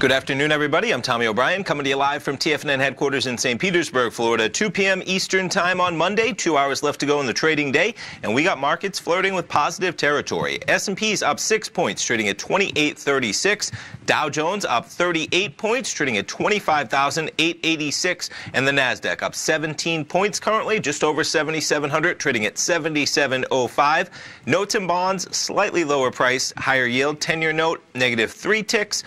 Good afternoon, everybody. I'm Tommy O'Brien, coming to you live from TFNN headquarters in St. Petersburg, Florida. 2 p.m. Eastern Time on Monday. Two hours left to go in the trading day, and we got markets flirting with positive territory. S&P's up six points, trading at 28.36. Dow Jones up 38 points, trading at 25,886, and the Nasdaq up 17 points currently, just over 7,700, trading at 77.05. Notes and bonds slightly lower price, higher yield. 10-year note negative three ticks,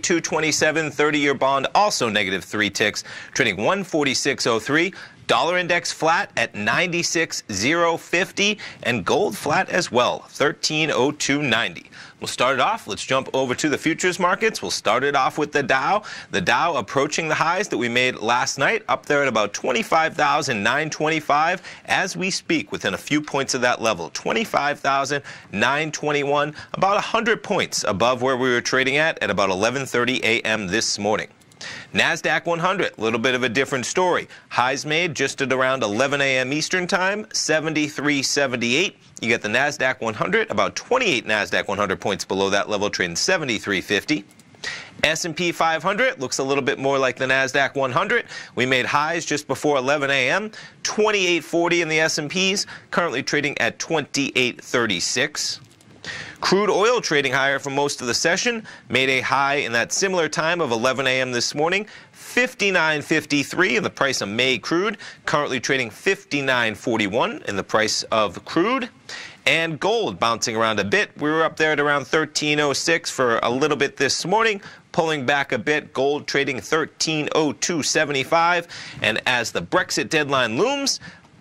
122.27. 30-year bond also negative three ticks, trading 146.03. Dollar index flat at 96.050 and gold flat as well, 1302.90. We'll start it off. Let's jump over to the futures markets. We'll start it off with the Dow. The Dow approaching the highs that we made last night, up there at about 25,925 as we speak, within a few points of that level. 25,921, about 100 points above where we were trading at at about 11:30 a.m. this morning. NASDAQ 100, a little bit of a different story. Highs made just at around 11 a.m. Eastern Time, 73.78. You get the NASDAQ 100, about 28 NASDAQ 100 points below that level, trading 73.50. S&P 500 looks a little bit more like the Nasdaq 100. We made highs just before 11 a.m. 28.40 in the S&Ps, currently trading at 28.36. Crude oil trading higher for most of the session, made a high in that similar time of 11 a.m. this morning. 59.53 in the price of May crude, currently trading 59.41 in the price of crude. And gold bouncing around a bit. We were up there at around 13.06 for a little bit this morning, pulling back a bit. Gold trading 13.0275. And as the Brexit deadline looms,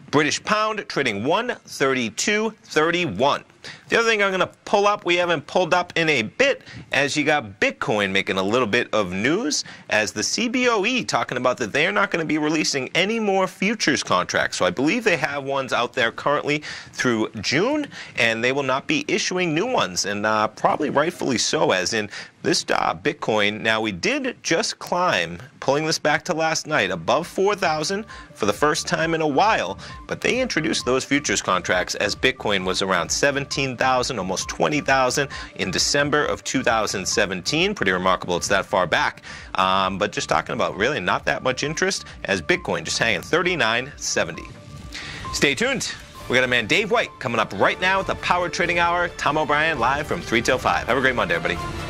British pound trading 132.31. The other thing I'm going to pull up, we haven't pulled up in a bit, as you got Bitcoin making a little bit of news, as the CBOE talking about that they're not going to be releasing any more futures contracts. So I believe they have ones out there currently through June, and they will not be issuing new ones, and uh, probably rightfully so, as in this uh, Bitcoin. Now, we did just climb, pulling this back to last night, above 4,000 for the first time in a while, but they introduced those futures contracts as Bitcoin was around 17 19,000, almost 20,000 in December of 2017. Pretty remarkable it's that far back. Um, but just talking about really not that much interest as Bitcoin just hanging 39.70. Stay tuned. We got a man, Dave White, coming up right now at the Power Trading Hour. Tom O'Brien live from 3 till 5. Have a great Monday, everybody.